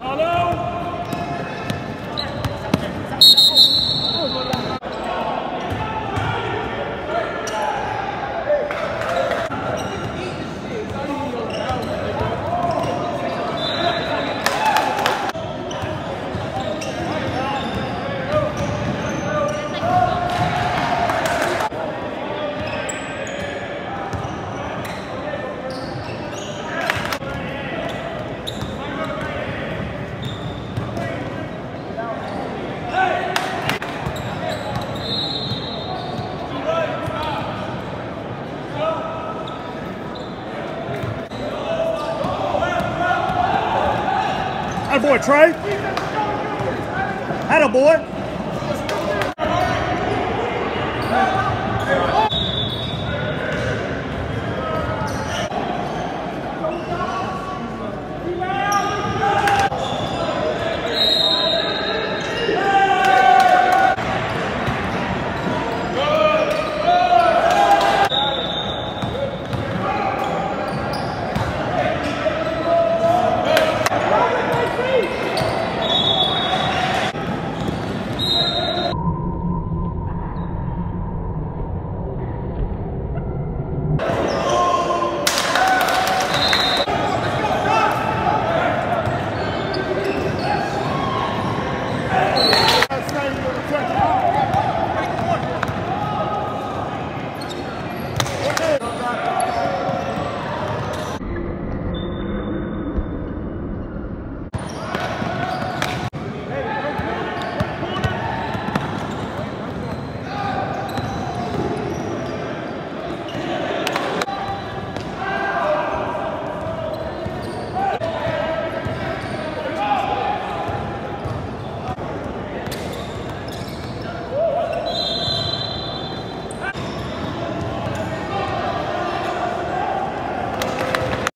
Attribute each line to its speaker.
Speaker 1: Atta boy, Trey. Atta boy.